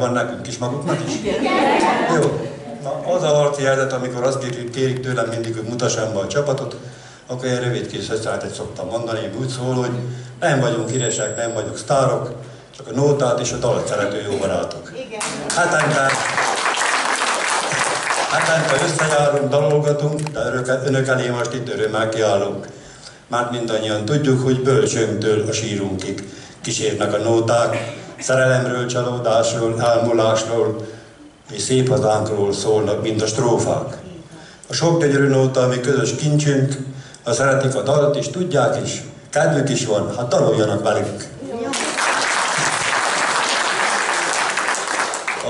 mindenkinek, jó meleg van nekünk is maguknak is. Jó. Na, az a harci helyzet, amikor azt kérik, kérik tőlem mindig, hogy mutassam be a csapatot, akkor ilyen rövidkés összeállítást szoktam mondani, úgy szól, hogy nem vagyunk híresek, nem vagyunk sztárok, csak a nótát és a dalt szerető jó barátok. Hetente, hetente összejárunk, dalolgatunk, de önök elé most itt örömmel kiállunk. Már mindannyian tudjuk, hogy bölcsőnktől a sírunkig kísérnek a nóták, szerelemről, csalódásról, elmúlásról és szép hazánkról szólnak, mint a strófák. A sok gyönyörű nóta, ami közös kincsünk, ha szeretik a dalt is, tudják is, kedvük is van, hát daloljanak velük.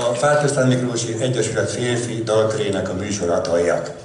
A Fertőztán Miklósi Egyesület férfi dalkörének a műsorát hallják.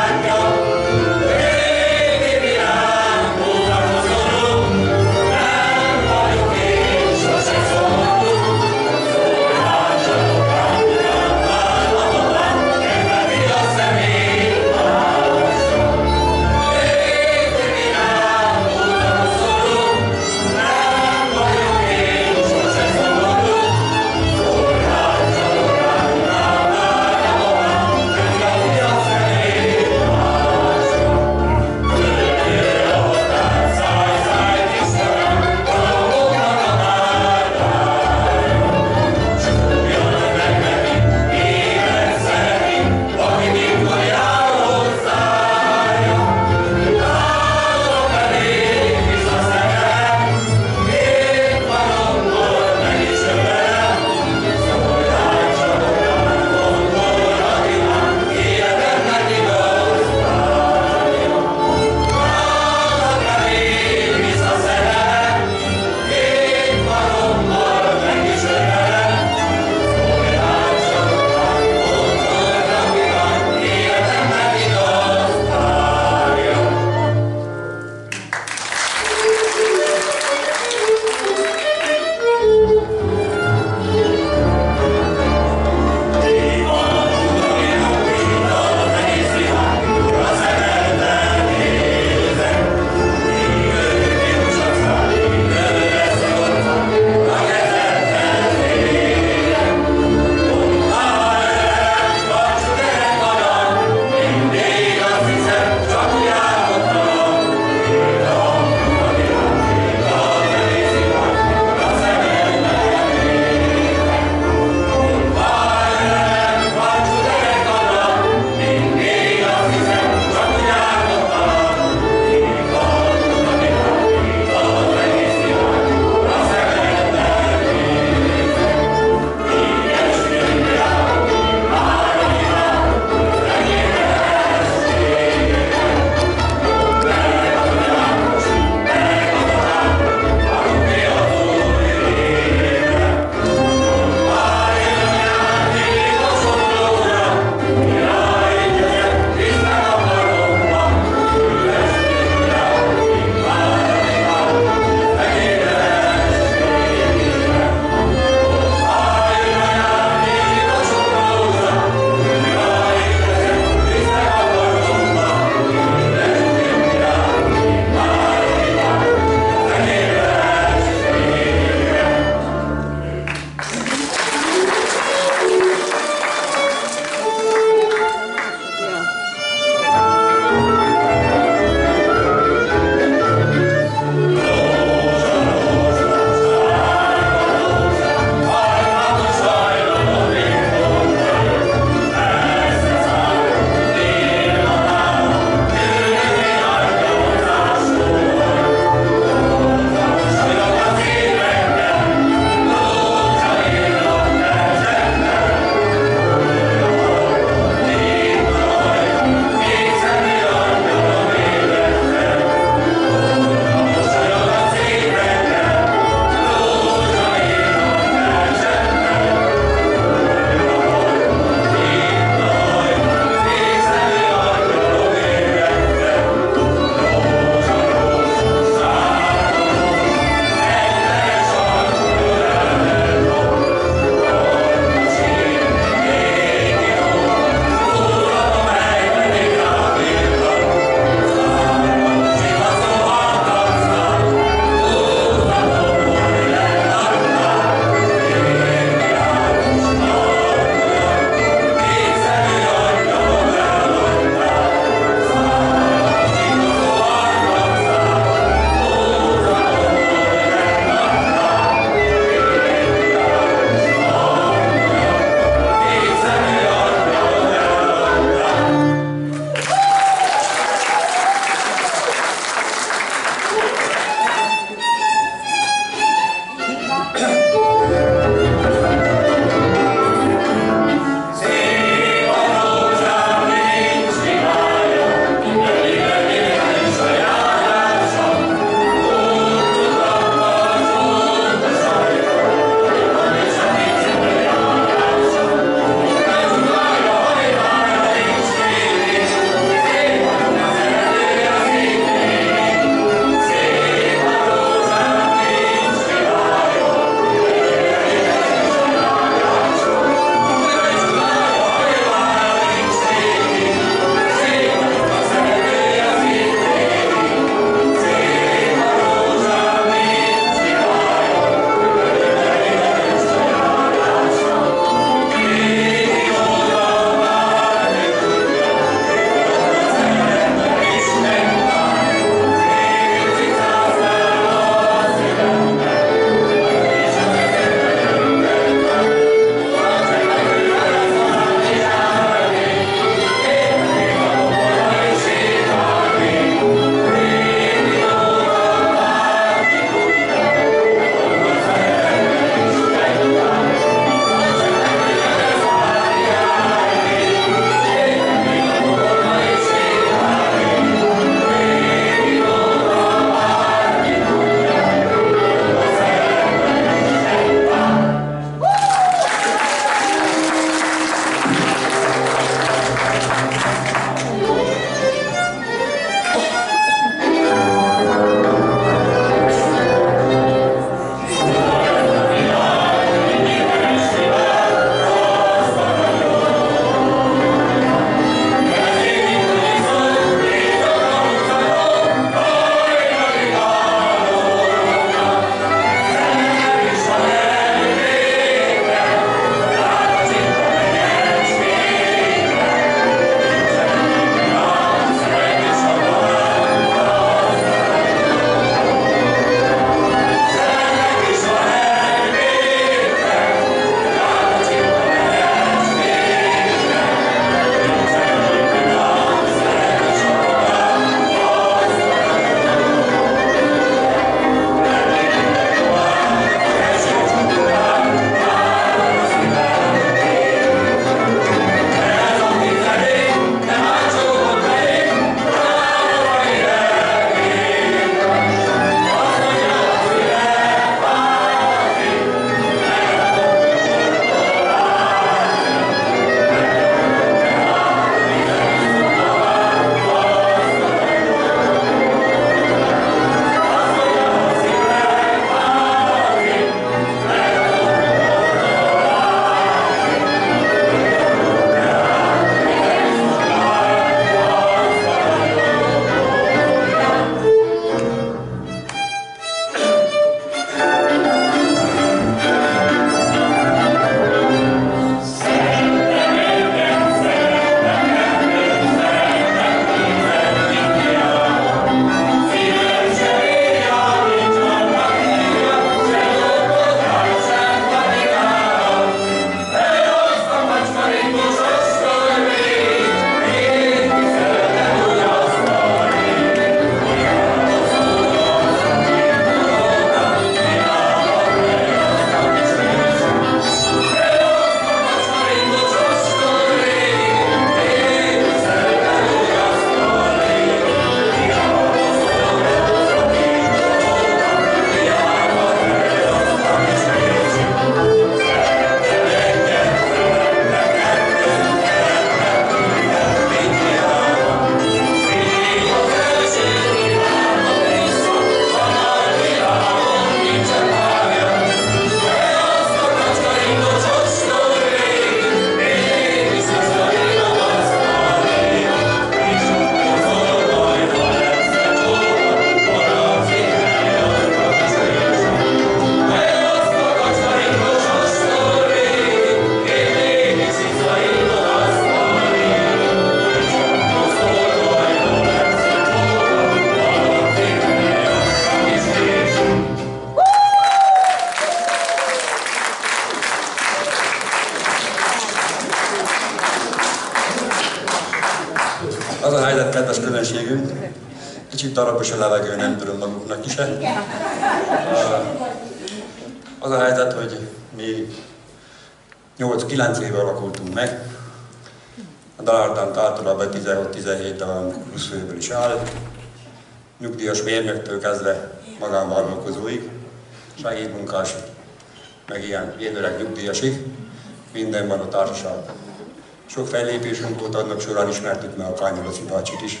Annak során ismertük meg a Kányoloszi bácsit is,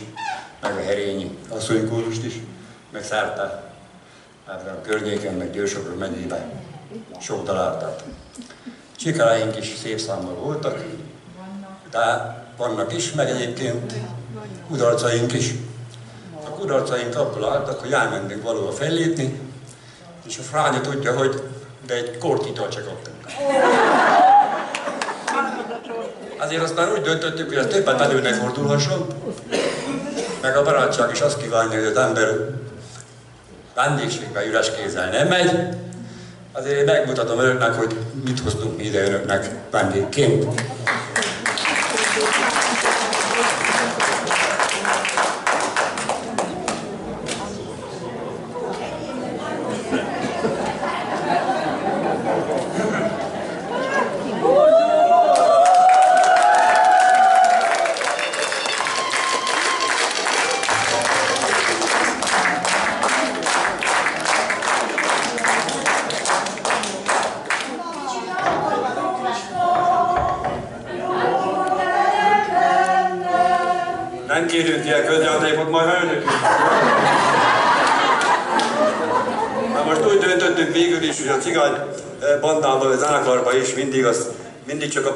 meg a Herényi asszonykórust is, meg szerte ebben a környéken, meg Győrsokról megyében sok találtat. Sikereink is szép számmal voltak, de vannak is, meg egyébként kudarcaink is. A kudarcaink abból álltak, hogy elmentünk valahol fellépni, és a Frányi tudja, hogy de egy kortitól csak adtunk. Azért aztán úgy döntöttük, hogy ez többet előnek fordulhasson, meg a barátság is azt kívánja, hogy az ember vendégségben üres kézzel nem megy, azért megmutatom önöknek, hogy mit hoztunk mi ide önöknek vendégként.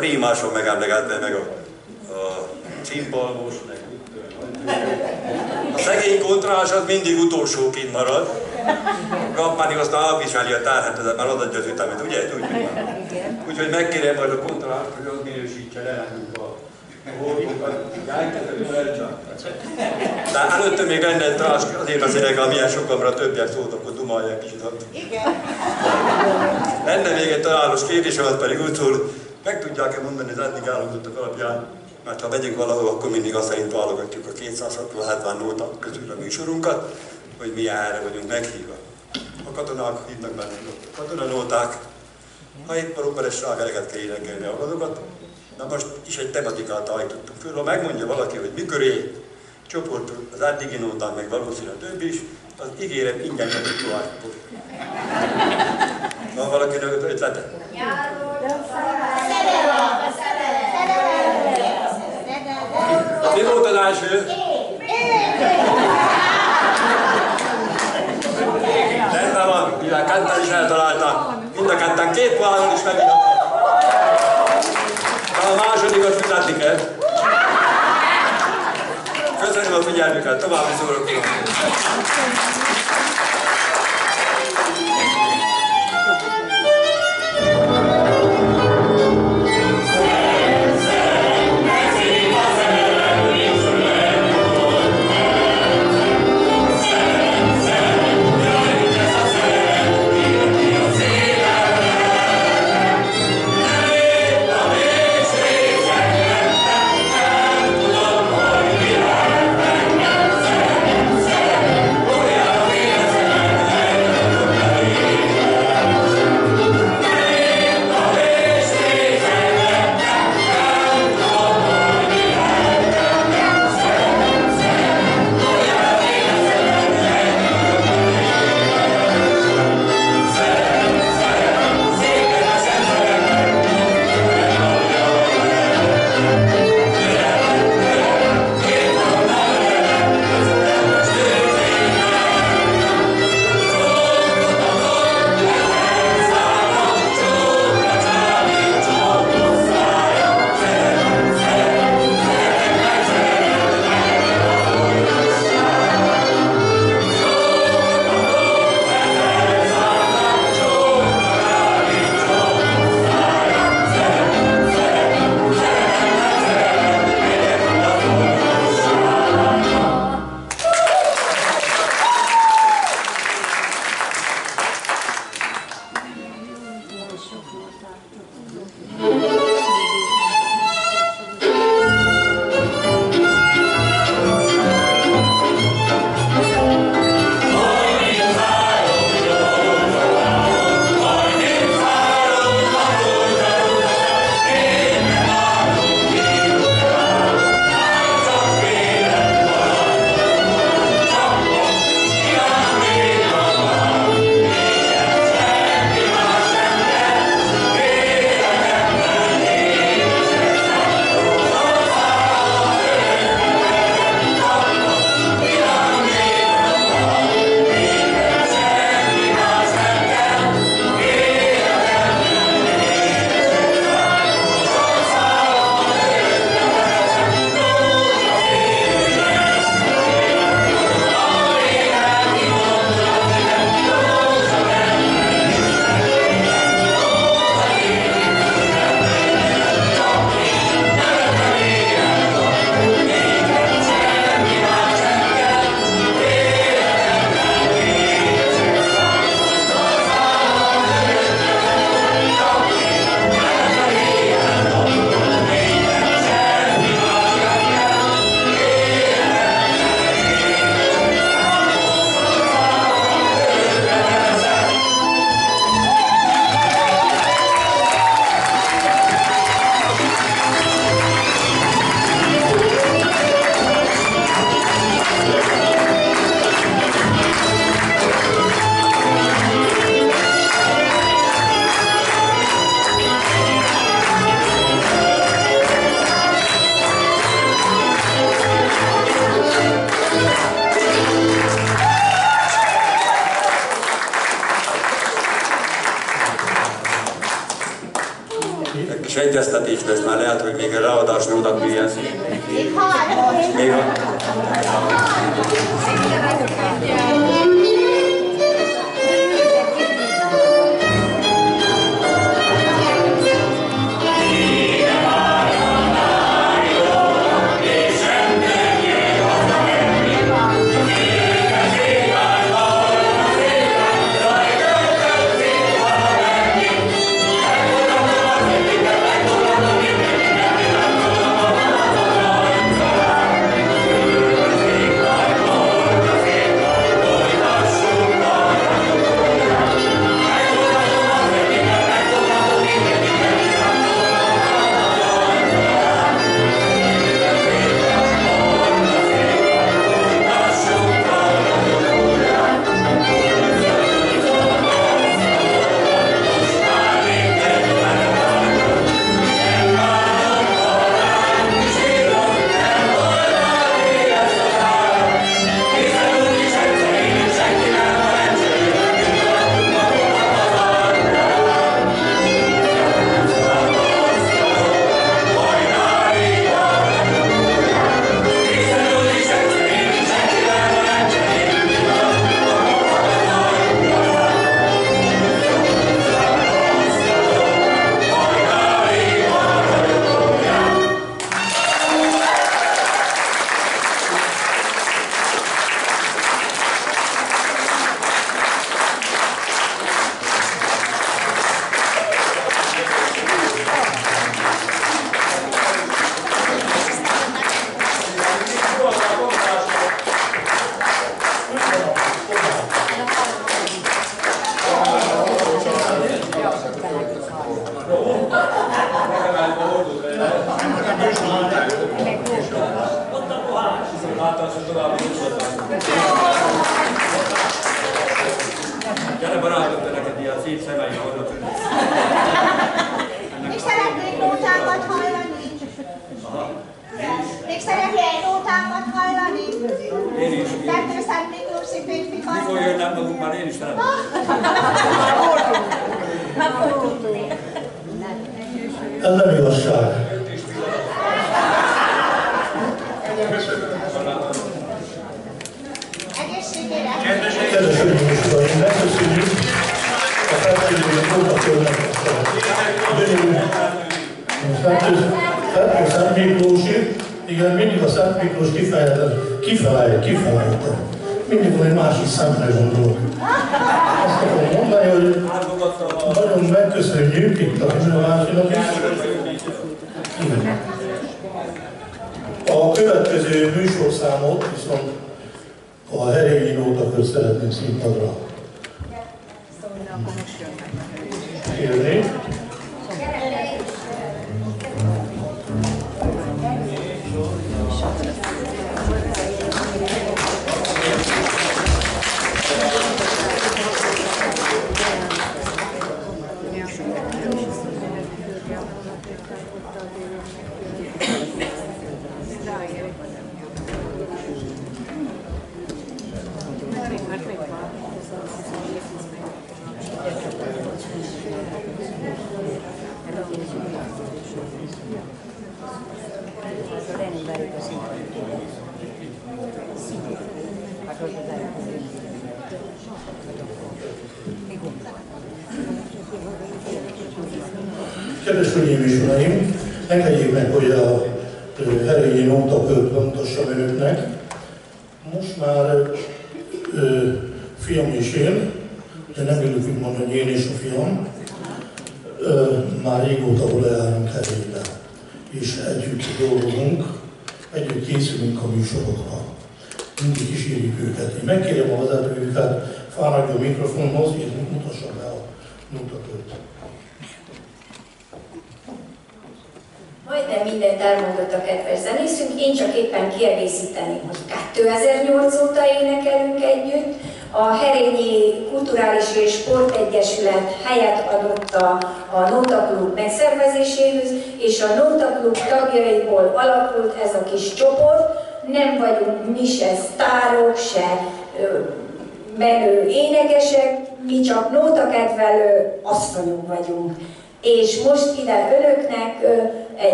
Primáson megemlegetne meg a, a csimpalmos, meg a szegény kontrás az mindig utolsóként marad. Kampány aztán elviseli a tárhetedet, már odaadja az ütemet, ugye? Már. Úgyhogy megkérem majd a kontrás, hogy az minősítse le nekünk a de előtte még lenne trás, azért beszélek, amilyen sokamra többiek szóltak, hogy dumálják kicsit. Igen. Lenne még egy találós kérdés, az pedig úgy szól, meg tudják-e mondani az eddig elhangzottak alapján, mert ha megyünk valahol, akkor mindig azt szerint válogatjuk a 270 nóta közül a műsorunkat, hogy mi erre vagyunk meghívva. A katonák hívnak bennünket. A katonanóták, ha itt operes eleget kell énekelni a azokat, Na most is egy tematikát állítottunk föl, ha megmondja valaki, hogy miköré csoport az eddigi nótán, meg valószínűleg több is, az ígérem ingyen kapott tovább. Van valakinek ötlete? Mi az első? Rendben van, mivel ketten is eltalálta. Mind a ketten két poánon is megint a másodikat fizetni kell. Köszönöm a figyelmüket, további szórakozókat!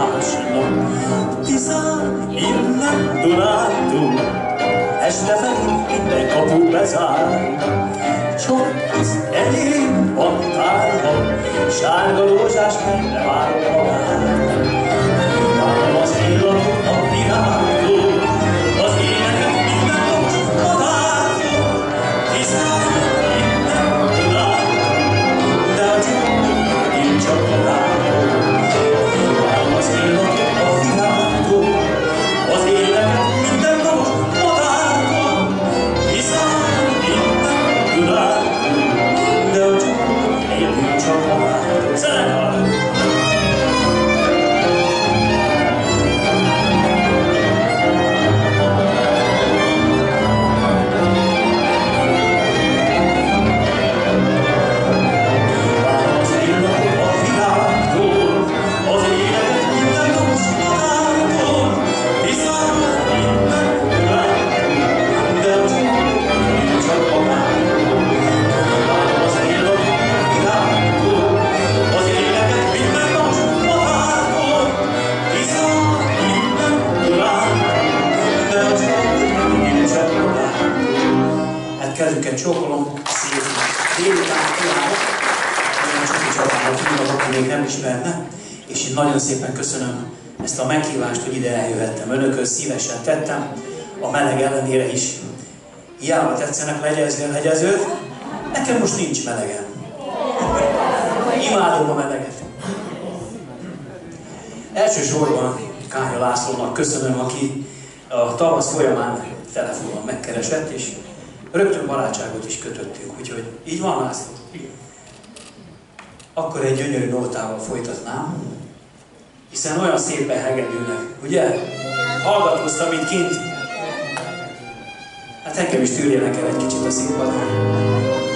másnak. Tiszán, innen Dunántúl, este felé minden kapu bezár. Csak az elég van tárva, sárga rózsás minden várva. megkérdezni a hegyezőt, nekem most nincs melegem. Imádom a meleget. Elsősorban Kánya Lászlónak köszönöm, aki a tavasz folyamán telefonon megkeresett, és rögtön barátságot is kötöttünk, úgyhogy így van László? Akkor egy gyönyörű nótával folytatnám, hiszen olyan szépen hegedülnek, ugye? Hallgatóztam itt kint, Hát engem is tűrjenek el egy kicsit a színpadon.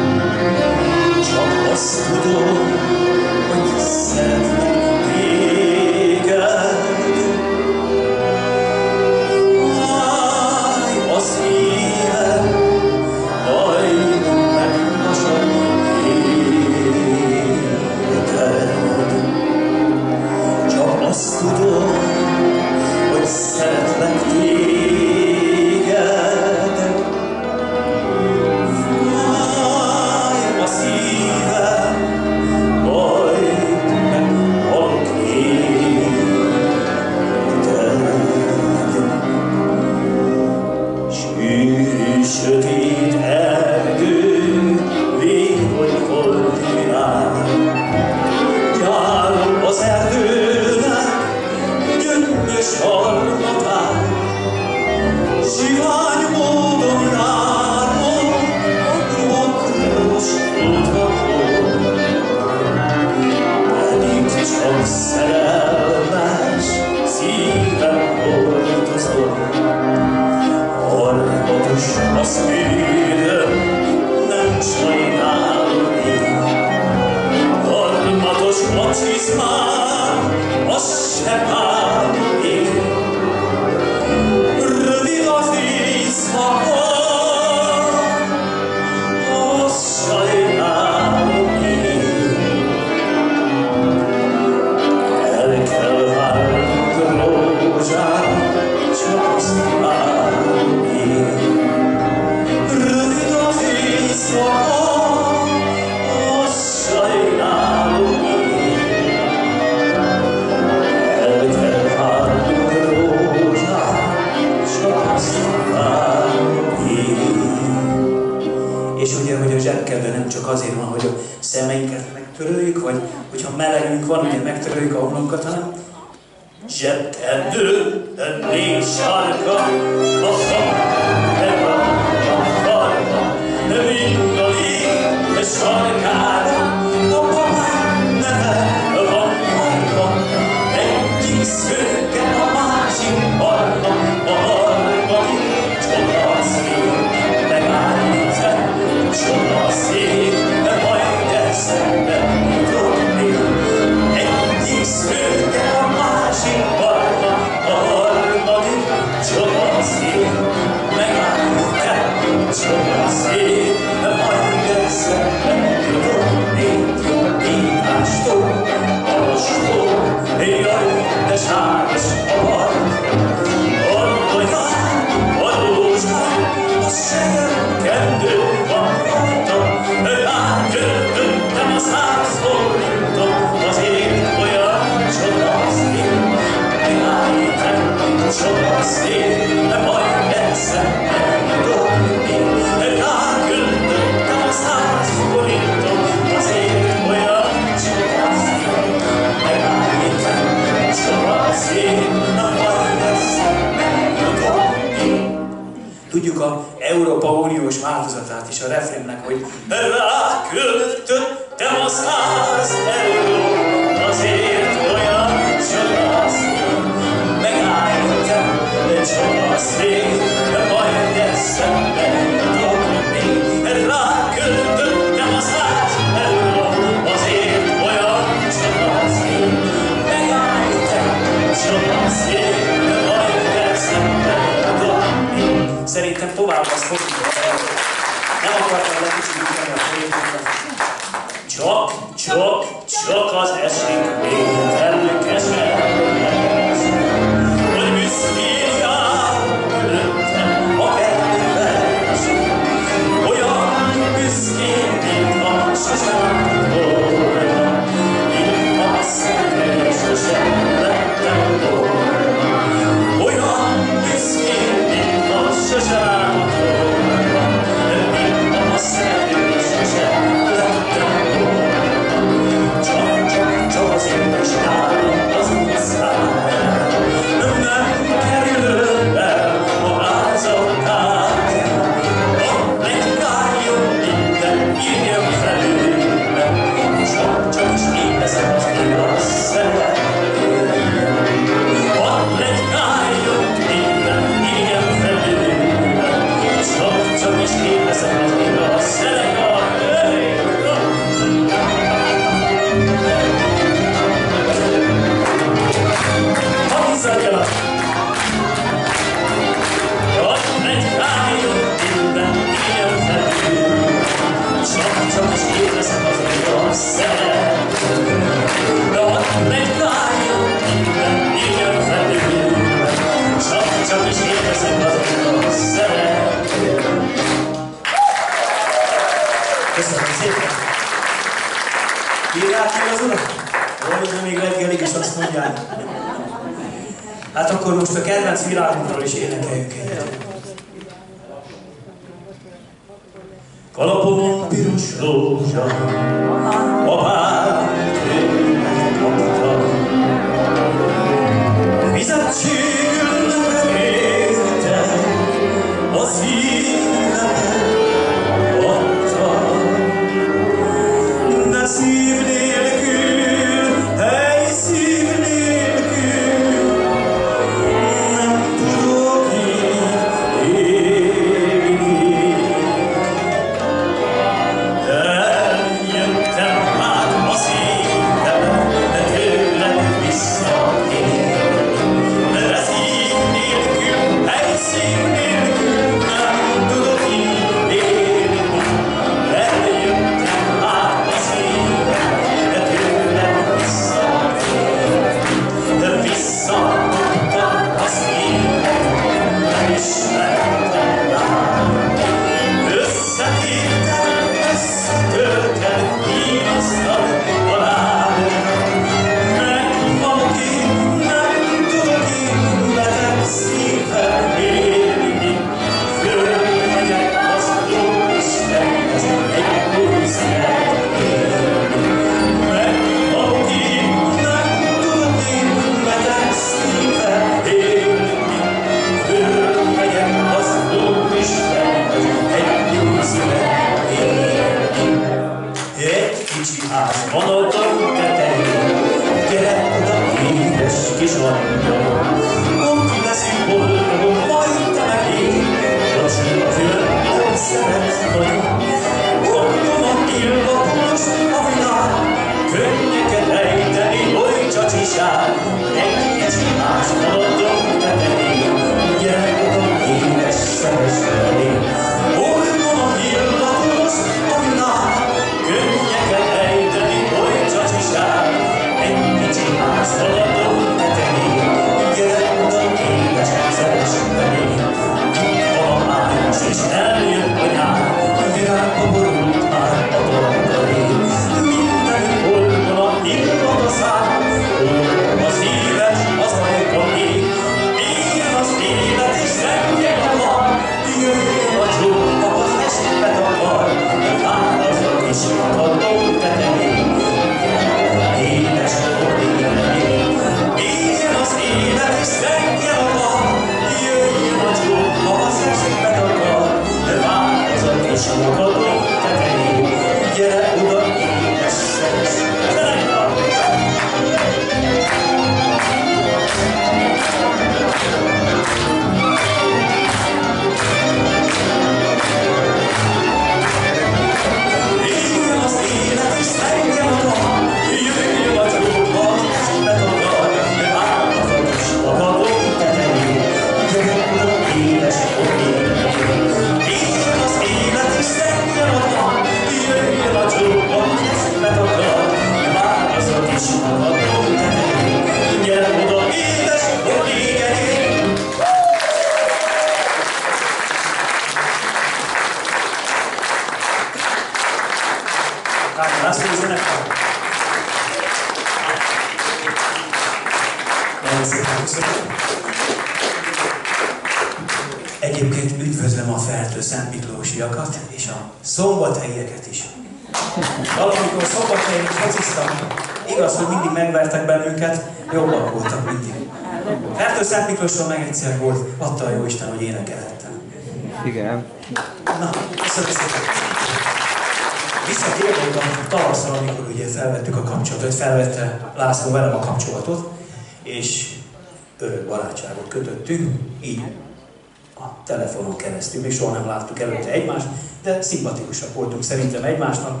keresztül, még soha nem láttuk előtte egymást, de szimpatikusak voltunk szerintem egymásnak.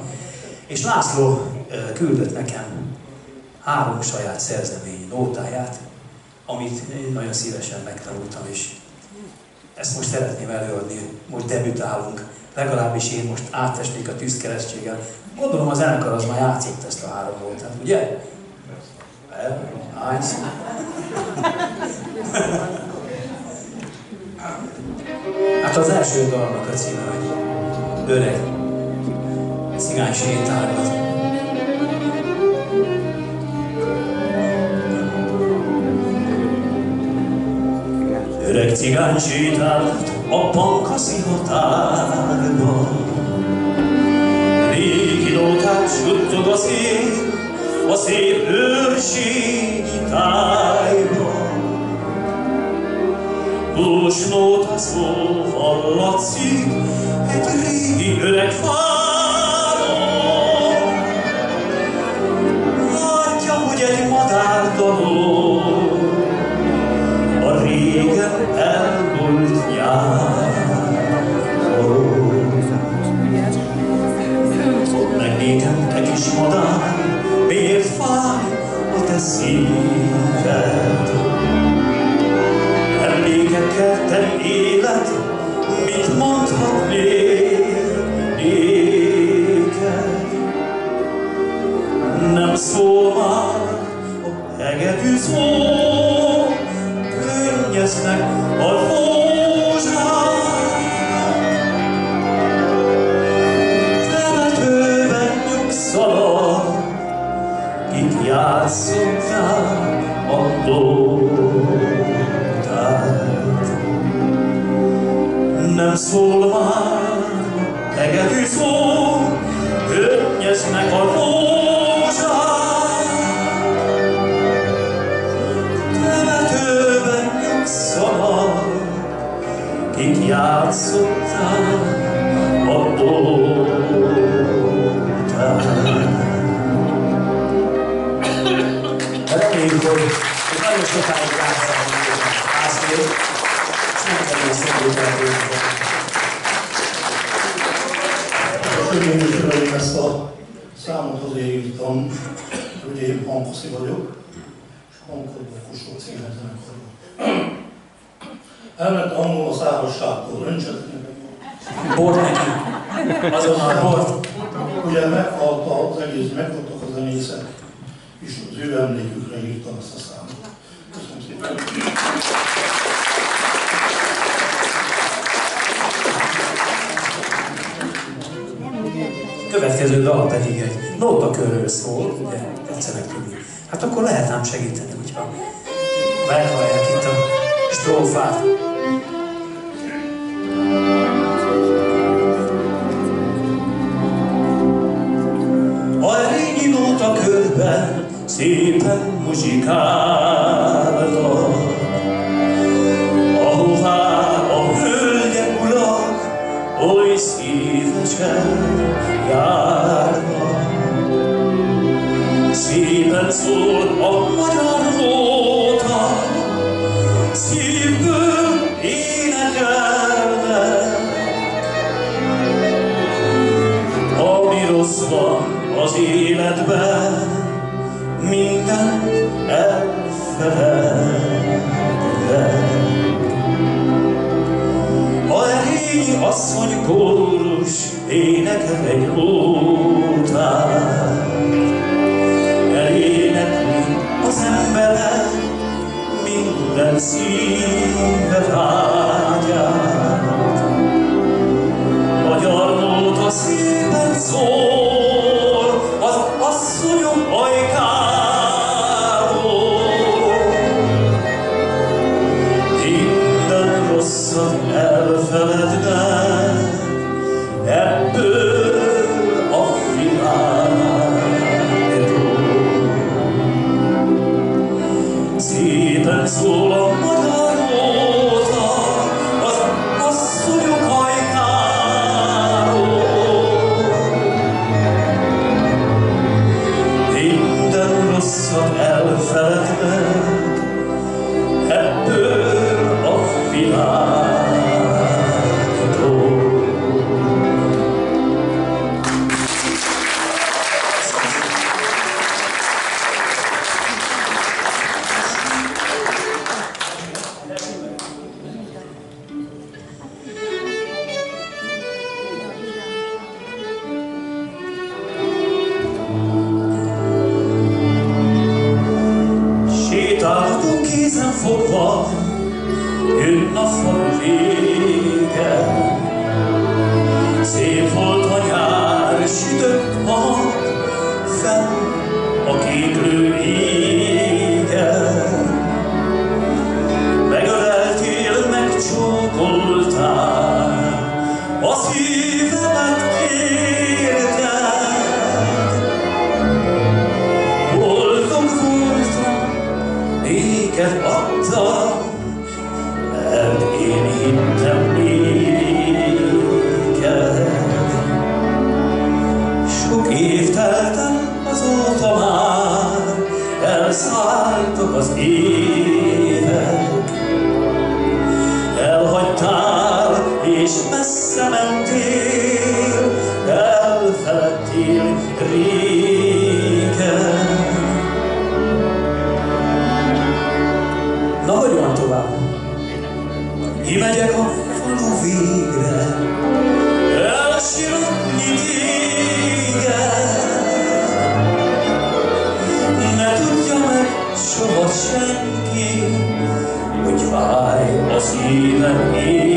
És László küldött nekem három saját szerzeményi nótáját, amit nagyon szívesen megtanultam, és ezt most szeretném előadni, most debütálunk, legalábbis én most átesnék a tűzkeresztséggel. Gondolom az zenekar az már játszik dalnak a címe, hogy öreg. Cigány sétálgat. Öreg cigány sétálgat a pankaszi határban, Yeah. 喜乐你。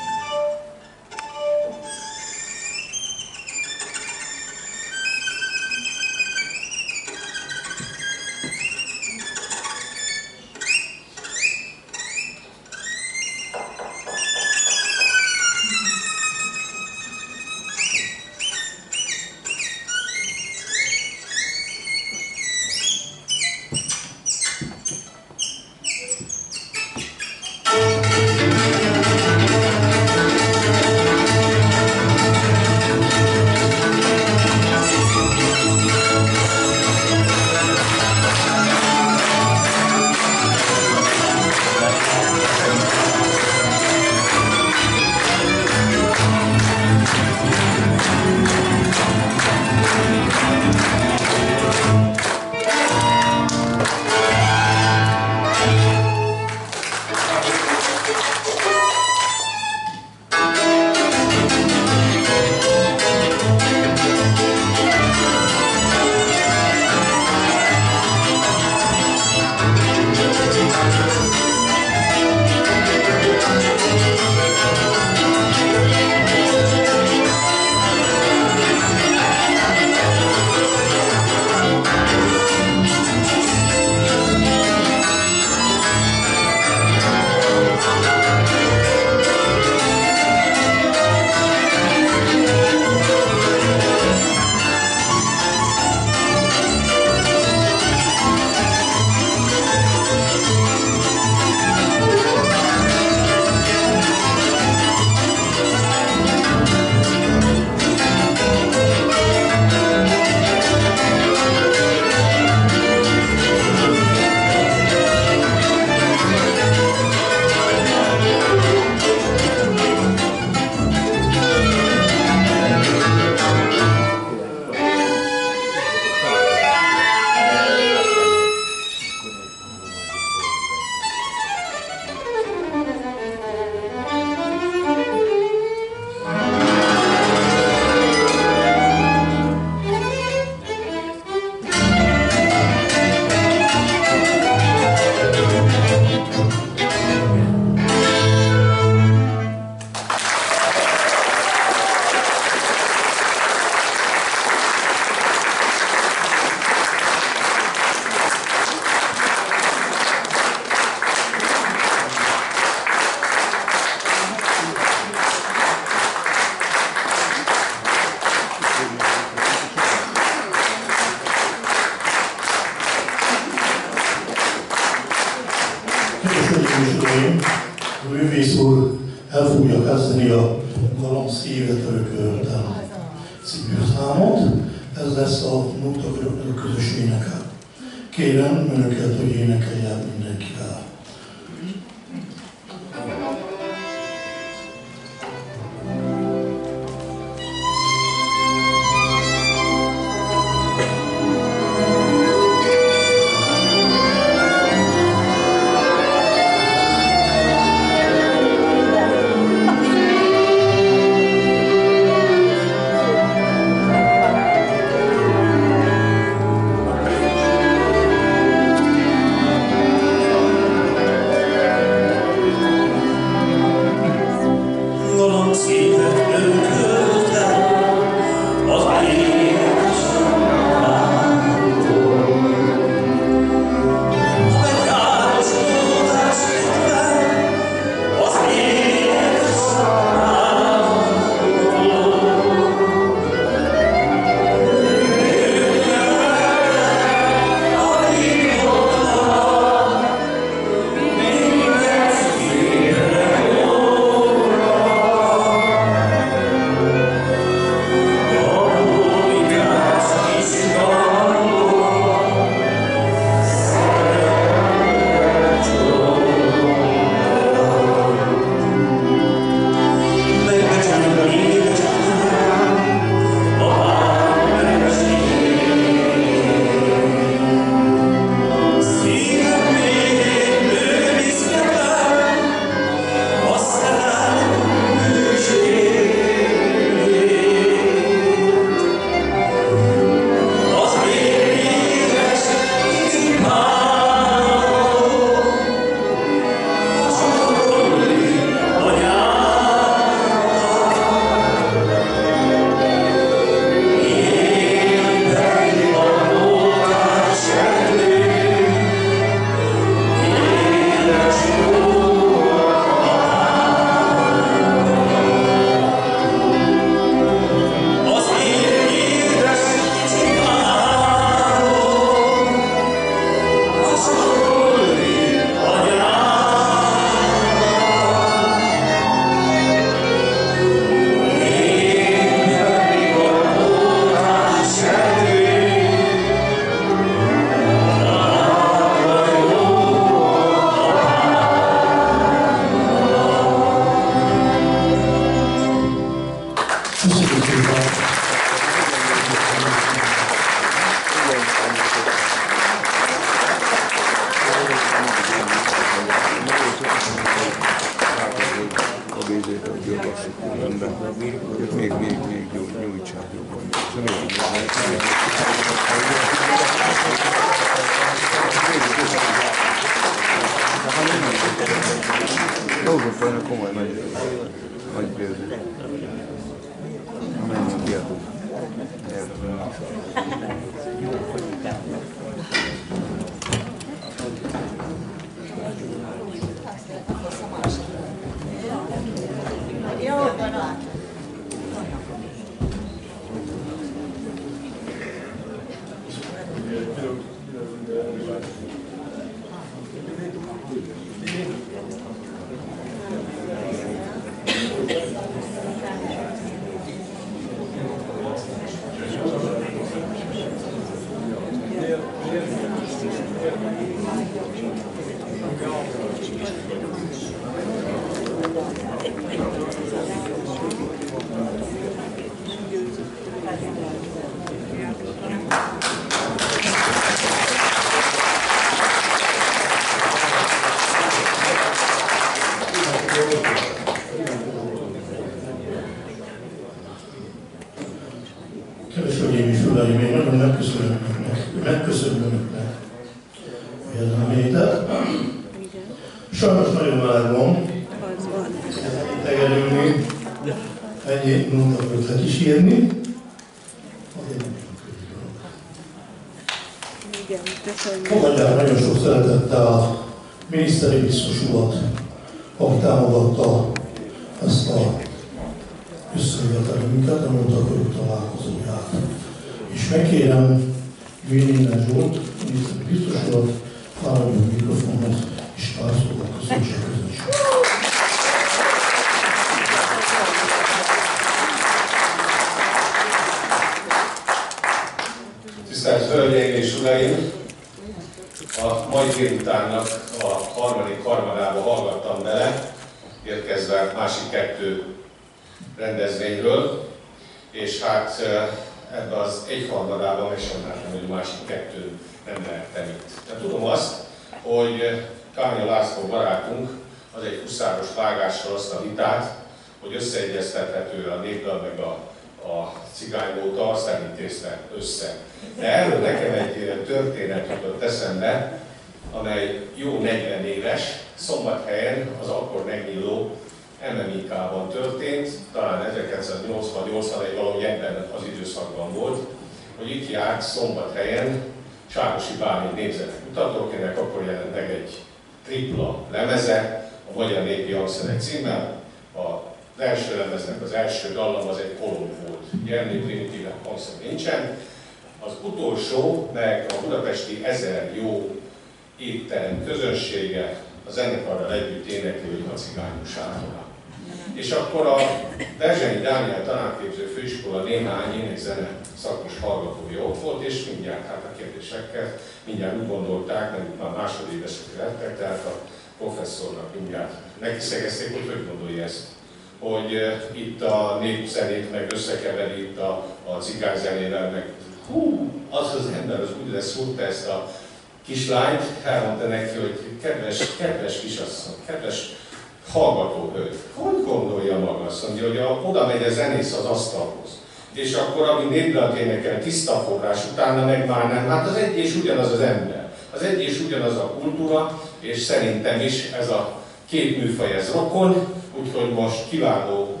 az egy és ugyanaz az ember, az egy és ugyanaz a kultúra, és szerintem is ez a két műfaj ez rokon, úgyhogy most kiváló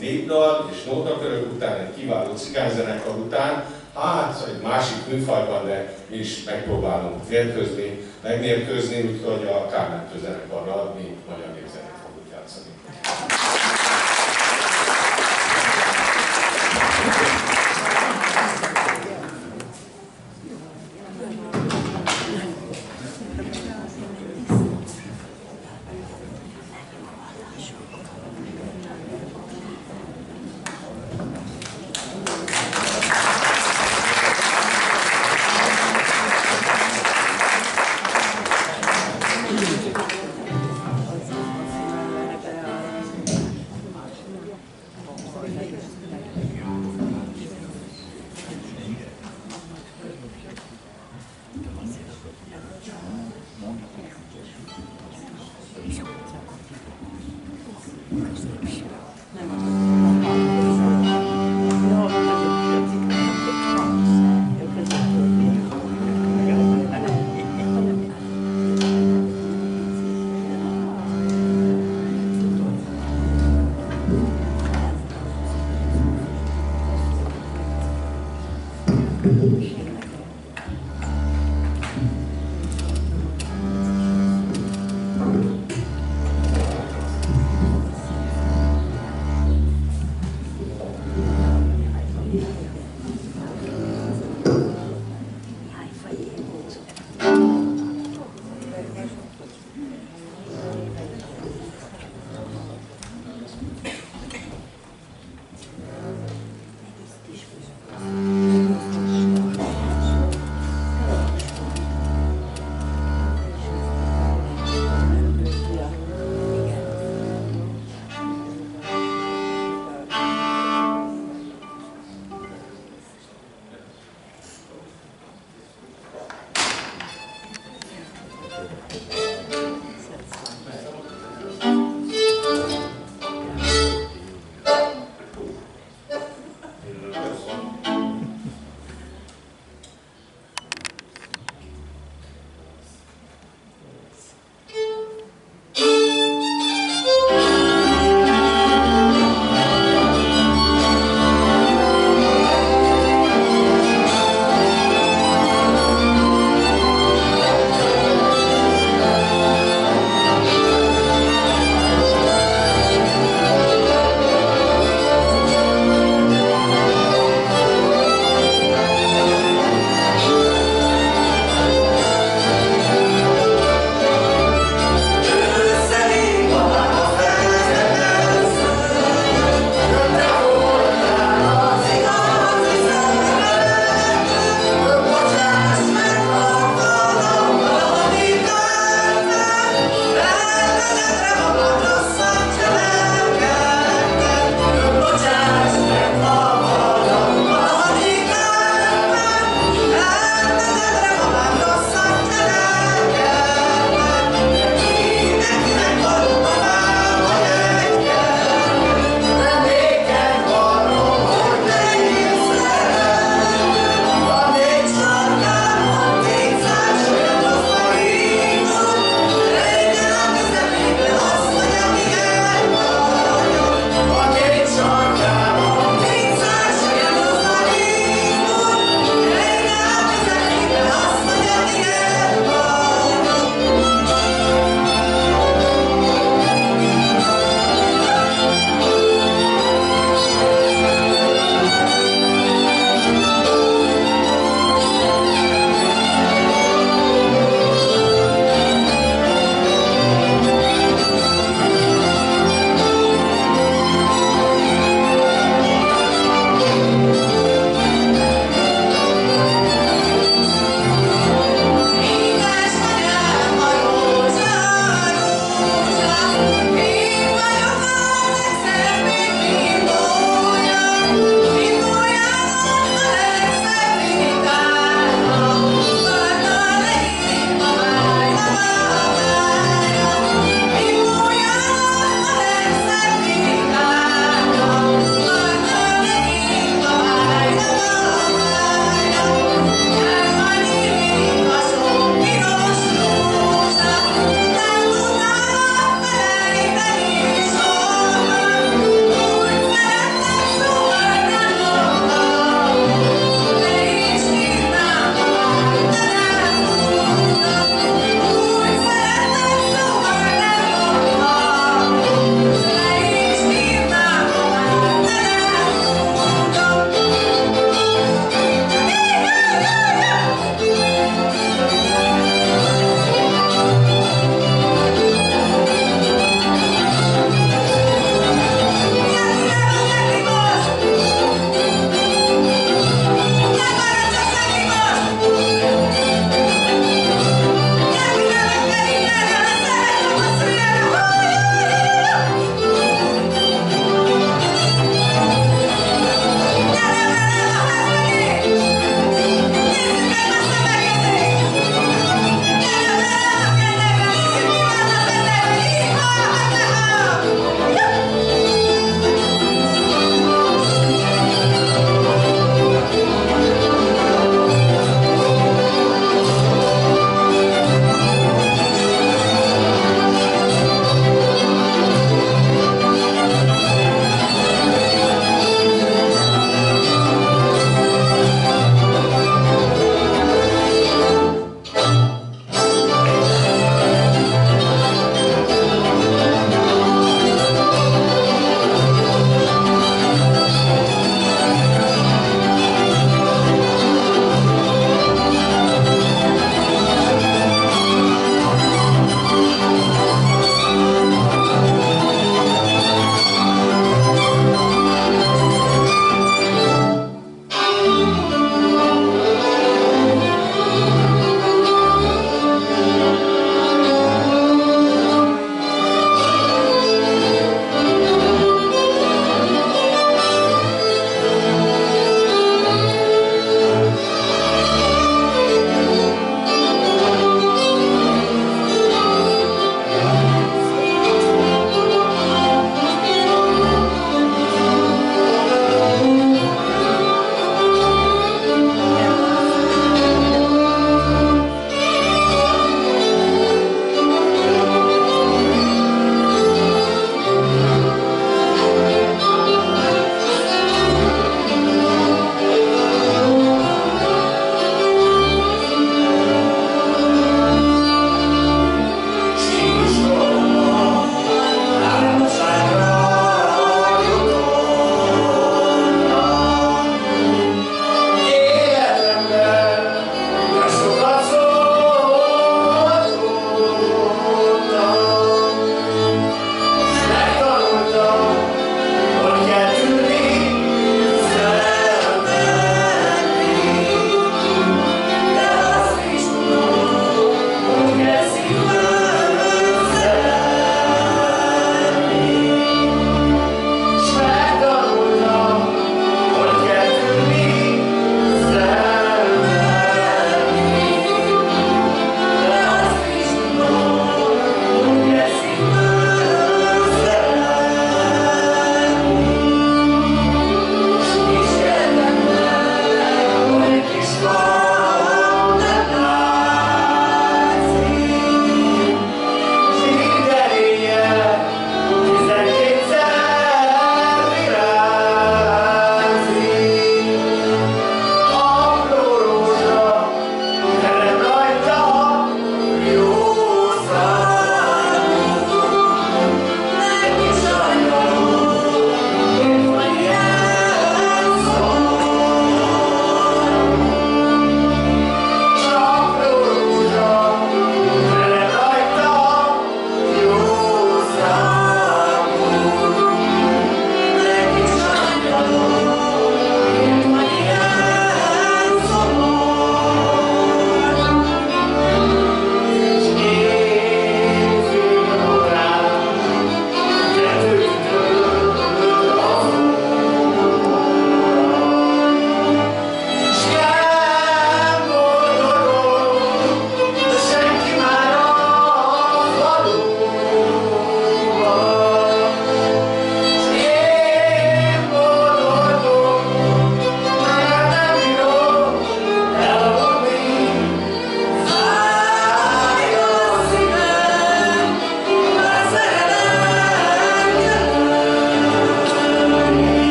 népdal és nótakörök után, egy kiváló cigányzenekar után, hát egy másik műfajban, de mi is megpróbálunk mérkőzni, megmérkőzni, úgyhogy a Kármentő zenekarral mi magyar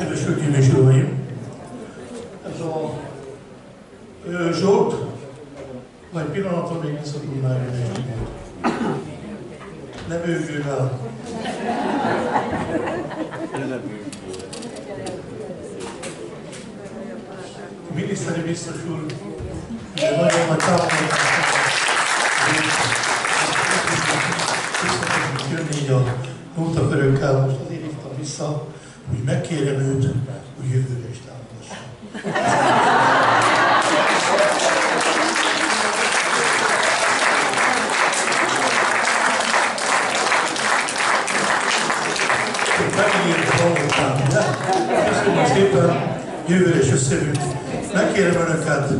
Kedves Hölgyeim és Uraim! Ez a Zsolt, majd pillanatra még vissza tudná jönni. Nem őgővel. A miniszteri biztos úr nagyon nagy támogatást jönni így a nótakörökkel, most azért hívtam vissza, hogy megkérjem őt, hogy jövőre is támogassa. Megígérte hallottam, köszönöm szépen, jövőre is összejövünk. Megkérem Önöket,